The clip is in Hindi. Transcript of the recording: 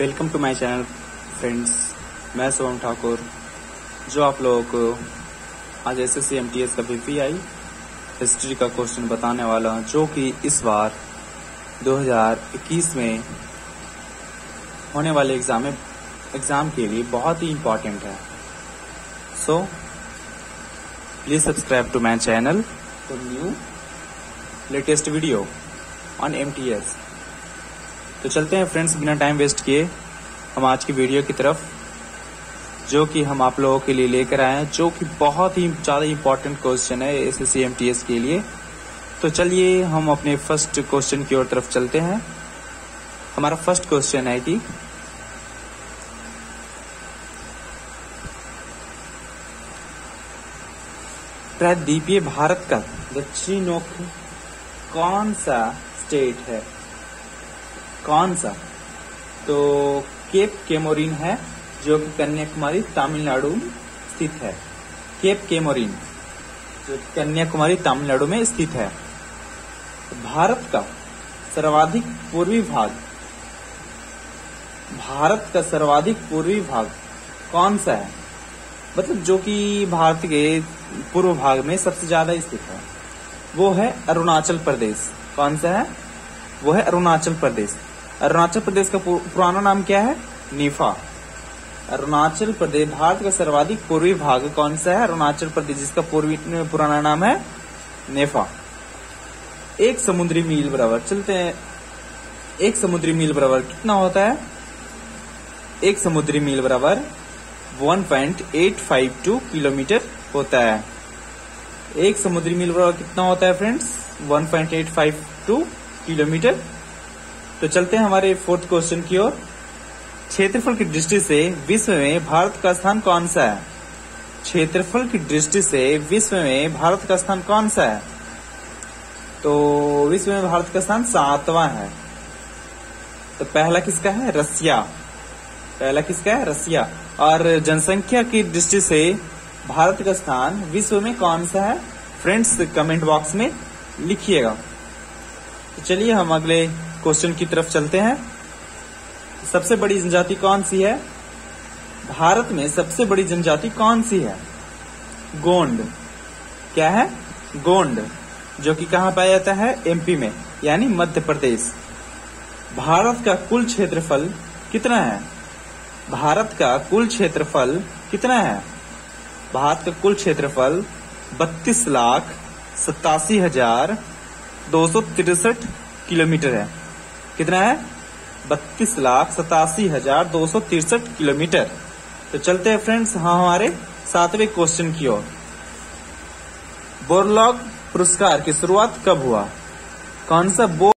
Welcome to my channel, friends. मैं सोहम ठाकुर, जो आप लोगों को आज S S C M T S का आई हिस्ट्री का क्वेश्चन बताने वाला जो कि इस बार 2021 में होने वाले एग्ज़ाम में एग्ज़ाम के लिए बहुत ही इम्पोर्टेंट है। So please subscribe to my channel for new latest video on MTS तो चलते हैं फ्रेंड्स बिना टाइम वेस्ट किए, हम आज की वीडियो की तरफ़, जो कि हम आप लोगों के लिए लेकर आए हैं, जो कि बहुत ही ज़्यादा इम्पोर्टेंट क्वेश्चन है एस एस एस के लिए। तो चलिए, हम अपने फ़र्स्ट क्वेश्चन की ओर तरफ़ चलते हैं। हमारा फ़र्स्ट क्वेश्चन है कि प्रायद्वीपीय भारत का दक्षिणोक्त कौन सा स्टेट है? कौन सा? तो केप केमोरिन है, जो कि कन्याकुमारी तमिलनाडु में स्थित है। केप केमोरिन, जो कन्याकुमारी तमिलनाडु में स्थित है। भारत का सर्वाधिक पूर्वी भाग, भारत का सर्वाधिक पूर्वी भाग कौन सा है? मतलब जो कि भारत के पूर्व भाग में सबसे ज़्यादा स्थित है। वो है अरुणाचल प्रदेश। कौन सा है? वो है अरुणाचल प्रदेश। अरुणाचल प्रदेश का पुराना नाम क्या है? नीफा। अरुणाचल प्रदेश भारत का सर्वाधिक पूर्वी भाग कौन सा है? अरुणाचल प्रदेश, जिसका पूर्वी पुराना नाम है? नेफा। एक समुद्री मील बराबर। चलते हैं। एक समुद्री मील बराबर कितना होता है? एक समुद्री मील बराबर 1.852 किलोमीटर होता है। एक समुद्री मील बराबर कितना होता है फ्रेंड्स 1.852 किलोमीटर तो चलते हैं हमारे फोर्थ क्वेश्चन की ओर। क्षेत्रफल की दृष्टि से विश्व में भारत का स्थान कौन सा है? क्षेत्रफल की दृष्टि से विश्व में भारत का स्थान कौन सा है? तो विश्व में भारत का स्थान सातवां है। तो पहला किसका है? रसिया। पहला किसका है? रसिया। और जनसंख्या की दृष्टि से भारत का स्थान विश्व में कौन सा है? फ्रेंड्स, कमेंट बॉक्स में लिखिएगा। तो चलिए हम अगले क्वेश्चन की तरफ़ चलते हैं। सबसे बड़ी जनजाति कौन सी है? भारत में सबसे बड़ी जनजाति कौन सी है? गोंड। क्या है? गोंड, जो कि कहा पाया जाता है? एमपी में, यानी मध्य प्रदेश। भारत का कुल क्षेत्रफल कितना है? भारत का कुल क्षेत्रफल कितना है? भारत का कुल क्षेत्रफल बत्तीस लाख सतासी हज़ार दो सौ तिरसठ किलोमीटर है। कितना है? बत्तीस लाख सतासी हज़ार दो सौ तिरसठ किलोमीटर। तो चलते हैं फ्रेंड्स हाँ हमारे सातवें क्वेश्चन की ओर। बोरलॉग पुरस्कार की शुरुआत कब हुआ? कौन सा बोर